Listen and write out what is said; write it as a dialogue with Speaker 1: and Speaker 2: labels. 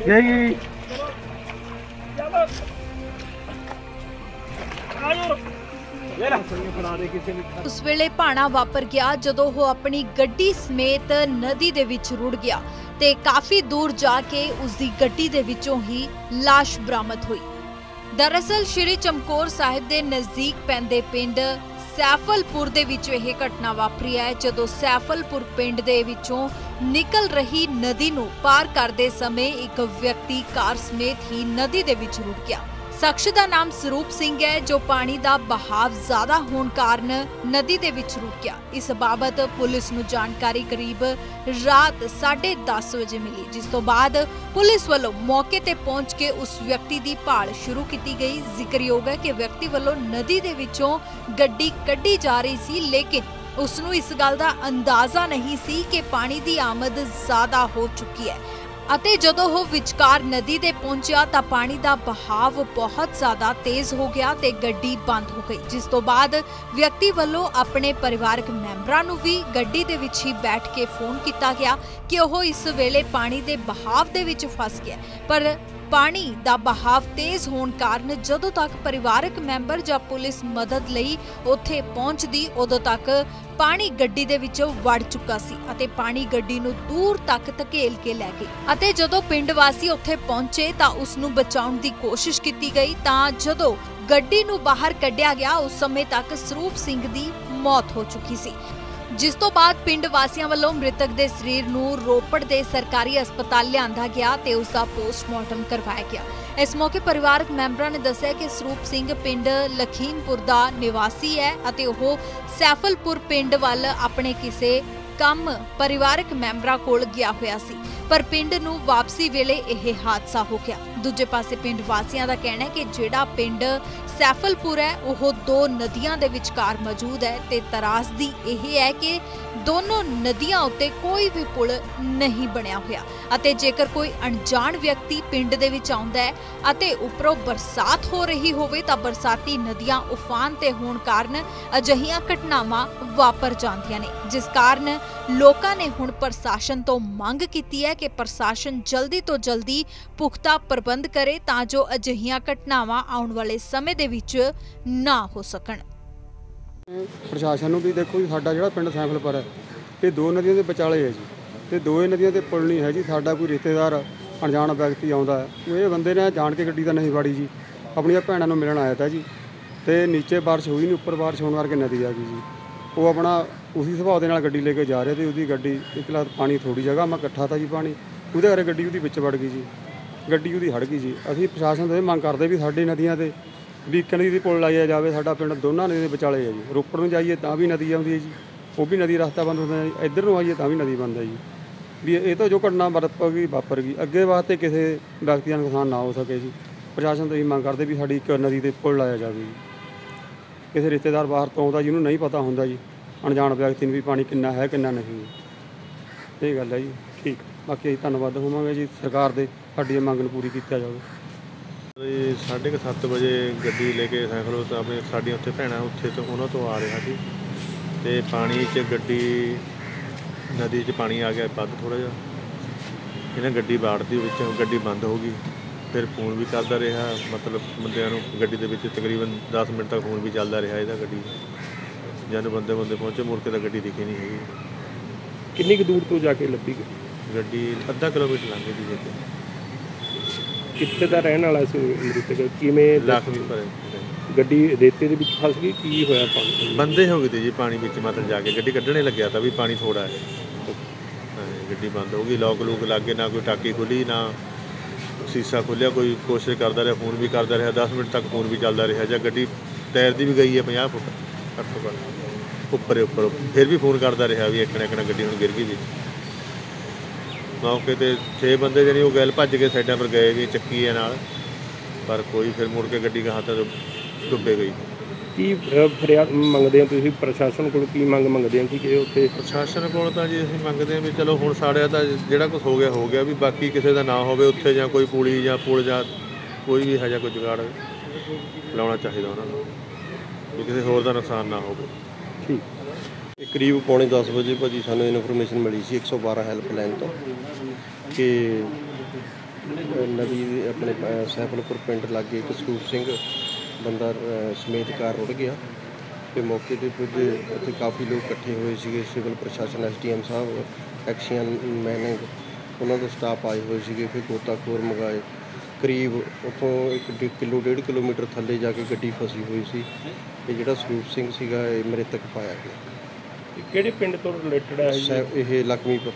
Speaker 1: ਗਈ
Speaker 2: ਉਸ ਵੇਲੇ ਭਾਣਾ ਵਾਪਰ ਗਿਆ ਜਦੋਂ ਉਹ ਆਪਣੀ ਗੱਡੀ ਸਮੇਤ ਨਦੀ ਦੇ ਵਿੱਚ ਰੁੜ ਗਿਆ ਤੇ ਕਾਫੀ ਦੂਰ ਜਾ ਕੇ ਉਸ ਦੀ ਗੱਡੀ ਦੇ ਵਿੱਚੋਂ ਹੀ ਲਾਸ਼ ਬਰਾਮਦ ਹੋਈ। ਦਰਅਸਲ ਸ਼੍ਰੀ ਚਮਕੌਰ ਸਾਹਿਬ ਦੇ ਨਜ਼ਦੀਕ ਪੈਂਦੇ ਪਿੰਡ ਸੈਫਲਪੁਰ ਦੇ ਵਿੱਚ ਇਹ ਘਟਨਾ ਵਾਪਰੀ ਹੈ। ਜਦੋਂ ਸੈਫਲਪੁਰ ਪਿੰਡ ਦੇ ਵਿੱਚੋਂ ਨਿਕਲ ਰਹੀ ਨਦੀ ਨੂੰ ਪਾਰ ਕਰਦੇ ਸਮੇਂ ਇੱਕ ਵਿਅਕਤੀ ਕਾਰ ਸਮੇਤ ਹੀ ਨਦੀ ਦੇ ਵਿੱਚ ਰੁੜ ਗਿਆ। ਸ਼ਖਸ ਦਾ ਨਾਮ ਸਰੂਪ ਸਿੰਘ ਹੈ, ਜੋ ਪਾਣੀ ਦਾ ਬਹਾਵ ਜ਼ਿਆਦਾ ਹੋਣ ਕਾਰਨ ਨਦੀ ਦੇ ਵਿੱਚ ਰੁੜ ਗਿਆ ਇਸ ਬਾਬਤ ਪੁਲਿਸ ਨੂੰ ਜਾਣਕਾਰੀ ਕਰੀਬ ਰਾਤ 10:30 ਵਜੇ ਮਿਲੀ, ਜਿਸ ਤੋਂ ਬਾਅਦ ਪੁਲਿਸ ਵੱਲੋਂ ਮੌਕੇ ਤੇ ਪਹੁੰਚ ਕੇ ਉਸ ਵਿਅਕਤੀ ਦੀ ਭਾਲ ਸ਼ੁਰੂ ਕੀਤੀ ਗਈ। ਜ਼ਿਕਰਯੋਗ ਹੈ ਕਿ ਵਿਅਕਤੀ ਵੱਲੋਂ ਨਦੀ ਦੇ ਵਿੱਚੋਂ ਗੱਡੀ ਕੱਢੀ ਜਾ ਰਹੀ ਸੀ, ਲੇਕਿਨ ਉਸ ਨੂੰ ਇਸ ਗੱਲ ਦਾ ਅੰਦਾਜ਼ਾ ਨਹੀਂ ਸੀ ਕਿ ਪਾਣੀ ਦੀ ਆਮਦ ਜ਼ਿਆਦਾ ਹੋ ਚੁੱਕੀ ਹੈ। ਅਤੇ ਜਦੋਂ ਉਹ ਵਿਚਕਾਰ ਨਦੀ ਦੇ ਪਹੁੰਚਿਆ ਤਾਂ ਪਾਣੀ ਦਾ ਬਹਾਵ ਬਹੁਤ ਜ਼ਿਆਦਾ ਤੇਜ਼ ਹੋ ਗਿਆ ਤੇ ਗੱਡੀ ਬੰਦ ਹੋ ਗਈ, ਜਿਸ ਤੋਂ ਬਾਅਦ ਵਿਅਕਤੀ ਵੱਲੋਂ ਆਪਣੇ ਪਰਿਵਾਰਕ ਮੈਂਬਰਾਂ ਨੂੰ ਵੀ ਗੱਡੀ ਦੇ ਵਿੱਚ ਹੀ ਬੈਠ ਕੇ ਫੋਨ ਕੀਤਾ ਗਿਆ ਕਿ ਉਹ ਇਸ ਵੇਲੇ ਪਾਣੀ ਦੇ ਬਹਾਵ ਦੇ ਵਿੱਚ ਫਸ ਗਿਆ। ਪਰ ਪਾਣੀ ਦਾ ਬਹਾਵ ਤੇਜ਼ ਹੋਣ ਕਾਰਨ ਜਦੋਂ ਤੱਕ ਪਰਿਵਾਰਕ ਮੈਂਬਰ ਜਾਂ ਪੁਲਿਸ ਮਦਦ ਲਈ ਉੱਥੇ ਪਹੁੰਚਦੀ, ਉਦੋਂ ਤੱਕ ਪਾਣੀ ਗੱਡੀ ਦੇ ਵਿੱਚ ਵੜ ਚੁੱਕਾ ਸੀ ਅਤੇ ਪਾਣੀ ਗੱਡੀ ਨੂੰ ਦੂਰ ਤੱਕ ਧਕੇਲ ਕੇ ਲੈ ਗਈ। ਅਤੇ ਜਦੋਂ ਪਿੰਡ ਵਾਸੀ ਉੱਥੇ ਪਹੁੰਚੇ ਤਾਂ ਉਸ ਨੂੰ ਬਚਾਉਣ ਦੀ ਕੋਸ਼ਿਸ਼ ਕੀਤੀ ਗਈ, ਤਾਂ ਜਦੋਂ ਗੱਡੀ ਨੂੰ ਬਾਹਰ ਕੱਢਿਆ ਗਿਆ, ਉਸ ਸਮੇਂ ਤੱਕ ਸਰੂਪ ਸਿੰਘ ਦੀ ਮੌਤ ਹੋ ਚੁੱਕੀ ਸੀ। ਜਿਸ ਤੋਂ ਬਾਅਦ ਪਿੰਡ ਵਾਸੀਆਂ ਵੱਲੋਂ ਮ੍ਰਿਤਕ ਦੇ ਸਰੀਰ ਨੂੰ ਰੋਪੜ ਦੇ ਸਰਕਾਰੀ ਹਸਪਤਾਲ ਲਿਆਂਦਾ ਗਿਆ ਤੇ ਉਸ ਦਾ ਪੋਸਟਮਾਰਟਮ ਕਰਵਾਇਆ ਗਿਆ। ਇਸ ਮੌਕੇ ਪਰਿਵਾਰਕ ਮੈਂਬਰਾਂ ਨੇ ਦੱਸਿਆ ਕਿ ਸਰੂਪ ਸਿੰਘ ਪਿੰਡ ਲਖੀਮਪੁਰ ਦਾ ਨਿਵਾਸੀ ਹੈ ਅਤੇ ਉਹ ਸੈਫਲਪੁਰ ਪਿੰਡ ਵੱਲ ਆਪਣੇ ਕਿਸੇ ਕੰਮ ਪਰਿਵਾਰਕ ਮੈਂਬਰਾਂ ਕੋਲ ਗਿਆ ਹੋਇਆ ਸੀ। ਪਰ ਪਿੰਡ ਨੂੰ ਵਾਪਸੀ ਵੇਲੇ ਇਹ ਹਾਦਸਾ ਹੋ ਗਿਆ। ਦੂਜੇ ਪਾਸੇ ਪਿੰਡ ਵਾਸੀਆਂ ਦਾ ਕਹਿਣਾ ਹੈ ਕਿ ਜਿਹੜਾ ਪਿੰਡ ਸੈਫਲਪੁਰ ਹੈ, ਉਹ ਦੋ ਨਦੀਆਂ ਦੇ ਵਿਚਕਾਰ ਮੌਜੂਦ ਹੈ ਤੇ ਤਰਾਸਦੀ ਇਹ ਹੈ ਕਿ ਦੋਨੋਂ ਨਦੀਆਂ ਉੱਤੇ ਕੋਈ ਵੀ ਪੁਲ ਨਹੀਂ ਬਣਿਆ ਹੋਇਆ ਅਤੇ ਜੇਕਰ ਕੋਈ ਅਣਜਾਣ ਵਿਅਕਤੀ ਪਿੰਡ ਦੇ ਵਿੱਚ ਆਉਂਦਾ ਹੈ ਅਤੇ ਉੱਪਰੋਂ ਬਰਸਾਤ ਹੋ ਰਹੀ ਹੋਵੇ ਤਾਂ ਬਰਸਾਤੀ ਨਦੀਆਂ ਉਫਾਨ ਤੇ ਹੋਣ ਕਾਰਨ ਅਜਿਹੀਆਂ ਘਟਨਾਵਾਂ ਵਾਪਰ ਜਾਂਦੀਆਂ ਨੇ, ਜਿਸ ਕਾਰਨ ਲੋਕਾਂ ਨੇ ਹੁਣ ਪ੍ਰਸ਼ਾਸਨ ਤੋਂ ਮੰਗ ਕੀਤੀ ਹੈ ਕਿ ਪ੍ਰਸ਼ਾਸਨ ਜਲਦੀ ਤੋਂ ਜਲਦੀ ਪੁਖਤਾ ਪ੍ਰਬੰਧ ਕਰੇ ਤਾਂ ਜੋ ਅਜਿਹੀਆਂ ਘਟਨਾਵਾਂ ਆਉਣ ਵਾਲੇ ਸਮੇਂ ਦੇ ਵਿੱਚ ਨਾ ਹੋ ਸਕਣ।
Speaker 3: ਪ੍ਰਸ਼ਾਸਨ ਨੂੰ ਵੀ ਦੇਖੋ ਜੀ, ਸਾਡਾ ਜਿਹੜਾ ਪਿੰਡ ਸੈਂਫਲਪੁਰ ਹੈ, ਇਹ ਦੋ ਨਦੀਆਂ ਦੇ ਵਿਚਾਲੇ ਹੈ ਜੀ। ਤੇ ਦੋਏ ਨਦੀਆਂ ਤੇ ਪੁਲ ਨਹੀਂ ਹੈ ਜੀ, ਸਾਡਾ ਕੋਈ ਰਿਸ਼ਤੇਦਾਰ, ਅਣਜਾਣ ਵਿਅਕਤੀ ਆਉਂਦਾ ਹੈ। ਇਹ ਬੰਦੇ ਨੇ ਜਾਣ ਕੇ ਗੱਡੀ ਤਾਂ ਨਹੀਂ ਵਾੜੀ ਜੀ, ਆਪਣੀਆਂ ਭੈਣਾਂ ਨੂੰ ਮਿਲਣ ਆਇਆ ਤਾ ਜੀ। ਤੇ ਨੀਚੇ ਬਾਰਿਸ਼ ਹੋਈ ਨਹੀਂ, ਉੱਪਰ ਬਾਰਿਸ਼ ਹੋਣ ਕਰਕੇ ਨਦੀ ਆ ਗਈ ਜੀ। ਉਹ ਆਪਣਾ ਉਸੇ ਸੁਭਾਅ ਦੇ ਨਾਲ ਗੱਡੀ ਲੈ ਕੇ ਜਾ ਰਿਹਾ ਤੇ ਉਹਦੀ ਗੱਡੀ ਇੱਕ ਲੱਖ ਪਾਣੀ ਥੋੜੀ ਜਗ੍ਹਾ, ਮੈਂ ਇਕੱਠਾ ਤਾ ਜੀ ਪਾਣੀ। ਉਹਦੇ ਕਰਕੇ ਗੱਡੀ ਉਹਦੀ ਵਿੱਚ ਵੜ ਗਈ ਜੀ। ਗੱਡੀ ਉਹਦੀ ਹੜ ਗਈ ਜੀ। ਅਸੀਂ ਪ੍ਰਸ਼ਾਸਨ ਤੋਂ ਇਹ ਮੰਗ ਕਰਦੇ ਵੀ ਸਾਡੀ ਨਦੀਆਂ ਤੇ ਵੀ ਇੱਕ ਨਦੀ ਦੀ ਪੁਲ ਲਾਇਆ ਜਾਵੇ, ਸਾਡਾ ਪਿੰਡ ਦੋਨਾਂ ਨਦੀਆਂ ਦੇ ਵਿਚਾਲੇ ਹੈ ਜੀ। ਰੋਪੜ ਨੂੰ ਜਾਈਏ ਤਾਂ ਵੀ ਨਦੀ ਆਉਂਦੀ ਹੈ ਜੀ। ਉਹ ਵੀ ਨਦੀ ਰਸਤਾ ਬੰਦ ਹੁੰਦਾ ਹੈ। ਜੀ ਇੱਧਰ ਨੂੰ ਆਈਏ ਤਾਂ ਵੀ ਨਦੀ ਬੰਦ ਹੈ ਜੀ। ਵੀ ਇਹ ਤਾਂ ਜੋ ਘਟਨਾ ਵਾਪਰ ਗਈ ਵਾਪਰ ਗਈ। ਅੱਗੇ ਵਾਸਤੇ ਕਿਸੇ ਵਿਅਕਤੀ ਦਾ ਨੁਕਸਾਨ ਨਾ ਹੋ ਸਕੇ ਜੀ। ਪ੍ਰਸ਼ਾਸਨ ਤੋਂ ਇਹ ਮੰਗ ਕਰਦੇ ਵੀ ਸਾਡੀ ਇੱਕ ਨਦੀ ਤੇ ਪੁਲ ਲਾਇਆ ਜਾਵੇ ਜੀ। ਕਿਸੇ ਰਿਸ਼ਤੇਦਾਰ ਬਾਹਰ ਤੋਂ ਆਉਂਦਾ ਜਿਹਨੂੰ ਨਹੀਂ ਪਤਾ ਹੁੰਦਾ ਜੀ। ਅਣਜਾਣ ਵਿਅਕਤੀ ਨੂੰ ਵੀ ਪਾਣੀ ਕਿੰਨਾ ਹੈ, ਕਿੰਨਾ ਨਹੀਂ। ਇਹ ਗੱਲ ਹੈ ਜੀ, ਠੀਕ। ਬਾਕੀ ਅਸੀਂ ਧੰਨਵਾਦ ਹੋਵਾਂਗੇ ਜੀ, ਸਰਕਾਰ ਦੇ ਸਾਡੀ ਇਹ ਮੰਗ ਨੂੰ ਪੂਰੀ ਕੀਤਾ ਜਾਵੇ।
Speaker 4: ਇਹ ਸਾਢੇ ਕੁ ਸੱਤ ਵਜੇ ਗੱਡੀ ਲੈ ਕੇ ਸਾਈਕਲ ਤੋਂ ਆਪਣੇ, ਸਾਡੀਆਂ ਉੱਥੇ ਭੈਣਾਂ ਉੱਥੇ ਤੋਂ, ਉਹਨਾਂ ਤੋਂ ਆ ਰਿਹਾ ਸੀ। ਤੇ ਪਾਣੀ 'ਚ ਗੱਡੀ, ਨਦੀ 'ਚ ਪਾਣੀ ਆ ਗਿਆ ਵੱਧ ਥੋੜਾ ਜਿਹਾ। ਇਹਨਾਂ ਗੱਡੀ ਬਾੜਦੀ ਵਿੱਚ ਗੱਡੀ ਬੰਦ ਹੋ ਗਈ। ਫਿਰ ਫੋਨ ਵੀ ਕਰਦਾ ਰਿਹਾ, ਮਤਲਬ ਬੰਦਿਆਂ ਨੂੰ ਗੱਡੀ ਦੇ ਵਿੱਚ ਤਕਰੀਬਨ 10 ਮਿੰਟ ਤੱਕ ਫੋਨ ਵੀ ਚੱਲਦਾ ਰਿਹਾ ਇਹਦਾ ਗੱਡੀ ਜਦ ਬੰਦੇ ਬੰਦੇ ਪਹੁੰਚੇ ਮੁੜ ਕੇ ਤਾਂ ਗੱਡੀ ਦਿਖੀ ਨਹੀਂ ਹੈਗੀ।
Speaker 1: ਕਿੰਨੀ ਕੁ ਦੂਰ ਤੋਂ ਜਾ ਕੇ ਲੱਭੀ ਗਈ?
Speaker 4: ਗੱਡੀ ਅੱਧਾ ਕਿਲੋਮੀਟਰ ਲੰਘ ਗਈ ਜੀ
Speaker 1: ਕਿੱਥੇ ਦਾ ਰਹਿਣ ਵਾਲਾ ਸੀ ਮ੍ਰਿਤਕ ਕਿਵੇਂ
Speaker 4: ਲੱਖ ਵੀ ਭਰੇ
Speaker 1: ਗੱਡੀ ਰੇਤੇ ਦੇ ਵਿੱਚ ਫਸ ਗਈ? ਕੀ ਹੋਇਆ ਪਾਣੀ
Speaker 4: ਬੰਦੇ ਹੋ ਗਏ ਤੇ ਜੀ ਪਾਣੀ ਵਿੱਚ ਮਤਲਬ ਜਾ ਕੇ। ਗੱਡੀ ਕੱਢਣੇ ਲੱਗਿਆ ਤਾਂ ਵੀ ਪਾਣੀ ਥੋੜਾ ਹੈ। ਹਾਂ, ਗੱਡੀ ਬੰਦ ਹੋ ਗਈ। ਲੋਕ ਲੂਕ ਲੱਗੇ ਨਾ ਕੋਈ ਟਾਕੀ ਖੁੱਲੀ ਨਾ ਸੀਸਾ ਖੁੱਲਿਆ। ਕੋਈ ਕੋਸ਼ਿਸ਼ ਕਰਦਾ ਰਿਹਾ ਫੋਨ ਵੀ ਕਰਦਾ ਰਿਹਾ। 10 ਮਿੰਟ ਤੱਕ ਫੋਨ ਵੀ ਚੱਲਦਾ ਰਿਹਾ। ਜਾਂ ਗੱਡੀ ਟਾਇਰ ਦੀ ਵੀ ਗਈ ਹੈ 50 ਫੁੱਟ ਘੱਟ ਘੱਟ ਉੱਪਰ ਹੀ ਉੱਪਰ। ਫਿਰ ਵੀ ਫੋਨ ਕਰਦਾ ਰਿਹਾ ਵੀ ਇੱਕ ਨਾ ਇੱਕ ਨਾ ਗੱਡੀ ਹੁਣ ਗਿਰ ਗਈ ਵਿੱਚ ਮੌਕੇ ਤੇ 6 ਬੰਦੇ ਜਿਹੜੇ ਉਹ ਗੈਲ ਭੱਜ ਕੇ ਸਾਈਡਾਂ ਪਰ ਗਏ ਵੀ ਚੱਕੀ ਹੈ ਨਾਲ। ਪਰ ਕੋਈ ਫਿਰ ਮੁੜ ਕੇ ਗੱਡੀ ਕਹਾਂ ਤਾਂ ਡੁੱਬੇ ਗਈ।
Speaker 1: ਕੀ ਅਹ, ਫਰਿਆਦ ਮੰਗਦੇ ਆ ਤੁਸੀਂ? ਪ੍ਰਸ਼ਾਸਨ ਕੋਲ ਕੀ ਮੰਗ ਮੰਗਦੇ ਆ ਕਿ ਕਿ ਉੱਥੇ
Speaker 4: ਪ੍ਰਸ਼ਾਸਨ ਕੋਲ ਤਾਂ ਜੀ ਅਸੀਂ ਮੰਗਦੇ ਹਾਂ ਵੀ ਚਲੋ ਹੁਣ ਸਾੜਿਆ ਤਾਂ ਜਿਹੜਾ ਕੁਝ ਹੋ ਗਿਆ ਹੋ ਗਿਆ ਵੀ ਬਾਕੀ ਕਿਸੇ ਦਾ ਨਾ ਹੋਵੇ ਉੱਥੇ ਜਾਂ ਕੋਈ ਪੁਲੀ ਜਾਂ ਪੁਲ ਜਾਂ ਕੋਈ ਵੀ ਇਹੋ ਜਿਹਾ ਕੋਈ ਜੁਗਾੜ ਲਾਉਣਾ ਚਾਹੀਦਾ ਉਹਨਾਂ ਨੂੰ। ਵੀ ਕਿਸੇ ਹੋਰ ਦਾ ਨੁਕਸਾਨ ਨਾ ਹੋਵੇ।
Speaker 1: ਠੀਕ।
Speaker 5: ਕਰੀਬ ਪੌਣੇ 10 ਵਜੇ ਭਾਜੀ ਸਾਨੂੰ ਇਨਫੋਰਮੇਸ਼ਨ ਮਿਲੀ ਸੀ 112 ਹੈਲਪਲਾਈਨ ਤੋਂ ਕਿ ਨਦੀ ਆਪਣੇ ਸੈਫਲਪੁਰ ਪਿੰਡ ਲਾਗੇ ਇੱਕ ਸਰੂਪ ਸਿੰਘ ਬੰਦਾ ਸਮੇਤ ਕਾਰ ਰੁੜ ਗਿਆ ਤੇ ਮੌਕੇ ਤੇ ਪੁੱਜੇ ਉੱਥੇ ਕਾਫੀ ਲੋਕ ਇਕੱਠੇ ਹੋਏ ਸੀਗੇ, ਸਿਵਲ ਪ੍ਰਸ਼ਾਸਨ ਐਸਡੀਐਮ ਸਾਹਿਬ, ਐਕਸ਼ਨ ਮੈਨਿੰਗ, ਉਹਨਾਂ ਦਾ ਸਟਾਫ ਆਏ ਹੋਏ ਸੀਗੇ, ਫਿਰ ਗੋਤਾਖੋਰ ਮੰਗਾਏ। ਕਰੀਬ ਉੱਥੋਂ ਇੱਕ ਡੇ- ਕਿਲੋ ਡੇਢ ਕਿਲੋਮੀਟਰ ਥੱਲੇ ਜਾ ਕੇ ਗੱਡੀ ਫਸੀ ਹੋਈ ਸੀ ਤੇ ਜਿਹੜਾ ਸਰੂਪ ਸਿੰਘ ਸੀਗਾ ਇਹ ਮ੍ਰਿਤਕ ਪਾਇਆ ਗਿਆ।
Speaker 1: ਇਹ ਕਿਹੜੇ ਪਿੰਡ ਤੋਂ ਰਿਲੇਟਡ ਹੈ
Speaker 5: ਸੈ- ਇਹ ਲਖਮੀਪੁਰ।